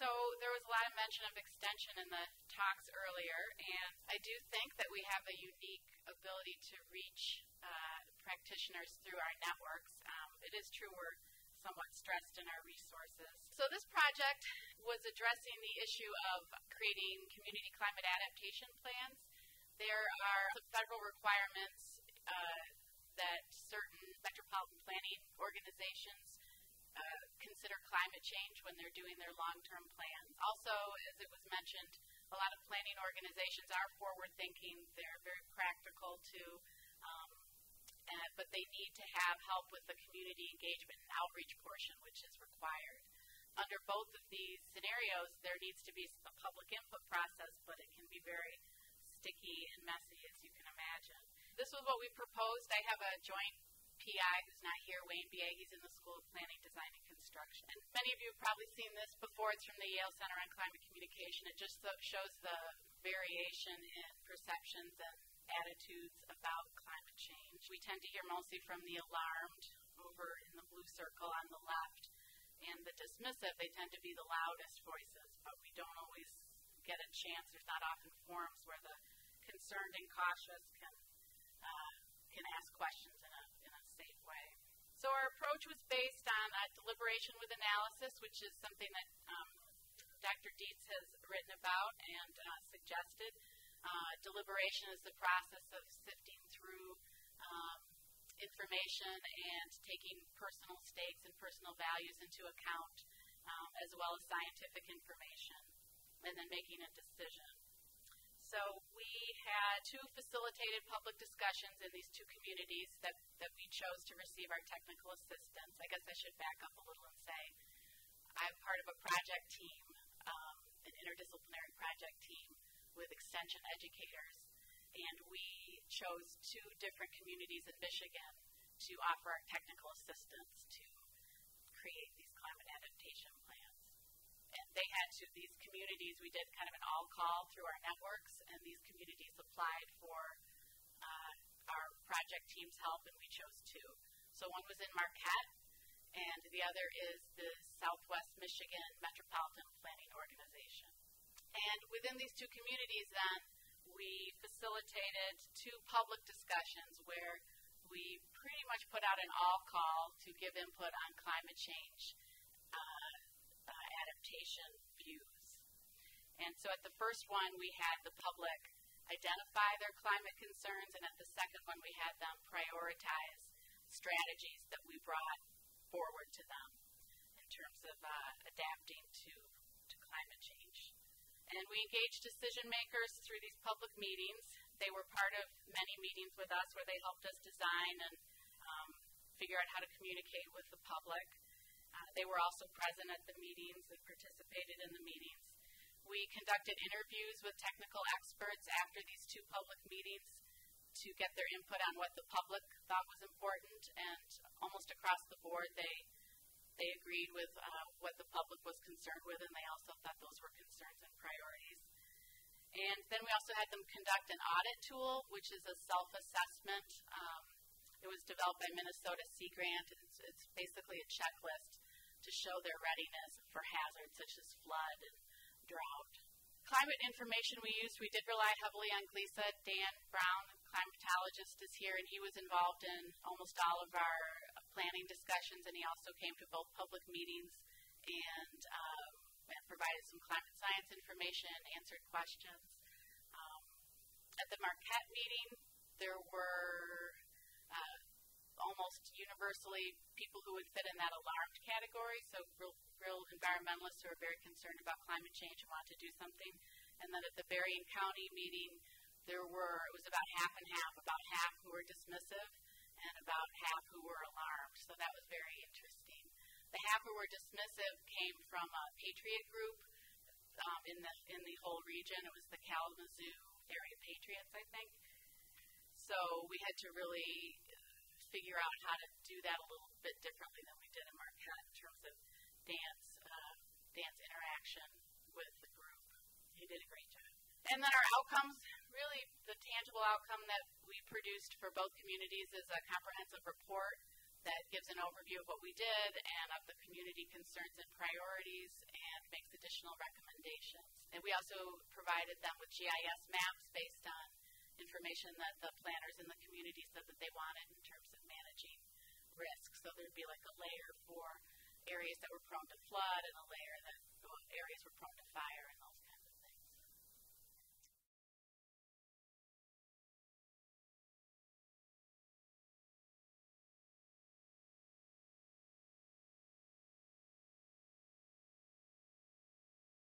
So there was a lot of mention of extension in the talks earlier, and I do think that we have a unique ability to reach uh, practitioners through our networks. Um, it is true we're somewhat stressed in our resources. So this project was addressing the issue of creating community climate adaptation plans. There are federal requirements uh, that certain metropolitan planning organizations uh, consider climate change when they're doing their long-term plans. Also, as it was mentioned, a lot of planning organizations are forward-thinking. They're very practical too, um, and, but they need to have help with the community engagement and outreach portion, which is required. Under both of these scenarios, there needs to be a public input process, but it can be very sticky and messy, as you can imagine. This was what we proposed. I have a joint PI who's not here, Wayne Beyea He's in the School of Planning, Design, and Construction. Many of you have probably seen this before. It's from the Yale Center on Climate Communication. It just shows the variation in perceptions and attitudes about climate change. We tend to hear mostly from the alarmed over in the blue circle on the left, and the dismissive, they tend to be the loudest voices, but we don't always get a chance. There's not often forums where the concerned and cautious can uh, can ask questions in a so our approach was based on a deliberation with analysis, which is something that um, Dr. Dietz has written about and uh, suggested. Uh, deliberation is the process of sifting through um, information and taking personal stakes and personal values into account, um, as well as scientific information, and then making a decision. So we had two facilitated public discussions in these two communities that, that we chose to receive our technical assistance. I guess I should back up a little and say I'm part of a project team, um, an interdisciplinary project team with extension educators, and we chose two different communities in Michigan to offer our technical assistance to create they had to, these communities, we did kind of an all call through our networks, and these communities applied for uh, our project team's help, and we chose two. So one was in Marquette, and the other is the Southwest Michigan Metropolitan Planning Organization. And within these two communities, then, we facilitated two public discussions where we pretty much put out an all call to give input on climate change adaptation views. And so at the first one, we had the public identify their climate concerns, and at the second one, we had them prioritize strategies that we brought forward to them in terms of uh, adapting to, to climate change. And we engaged decision makers through these public meetings. They were part of many meetings with us where they helped us design and um, figure out how to communicate with the public. Uh, they were also present at the meetings and participated in the meetings. We conducted interviews with technical experts after these two public meetings to get their input on what the public thought was important, and almost across the board, they they agreed with uh, what the public was concerned with, and they also thought those were concerns and priorities. And then we also had them conduct an audit tool, which is a self-assessment. Um, it was developed by Minnesota Sea Grant. It's, it's basically a checklist to show their readiness for hazards such as flood and drought. Climate information we used, we did rely heavily on GLISA. Dan Brown, climatologist, is here, and he was involved in almost all of our planning discussions, and he also came to both public meetings and, um, and provided some climate science information answered questions. Um, at the Marquette meeting, there were almost universally people who would fit in that alarmed category, so real, real environmentalists who are very concerned about climate change and want to do something. And then at the Berrien County meeting, there were, it was about half and half, about half who were dismissive and about half who were alarmed. So that was very interesting. The half who were dismissive came from a patriot group um, in the in the whole region. It was the Kalamazoo area patriots, I think. So we had to really figure out how to do that a little bit differently than we did in Marquette in terms of Dan's uh, Dan's interaction with the group. He did a great job. And then our outcomes, really the tangible outcome that we produced for both communities is a comprehensive report that gives an overview of what we did and of the community concerns and priorities and makes additional recommendations. And we also provided them with GIS maps based on information that the planners in the community said that they wanted in terms of risk. So there'd be like a layer for areas that were prone to flood and a layer that areas were prone to fire and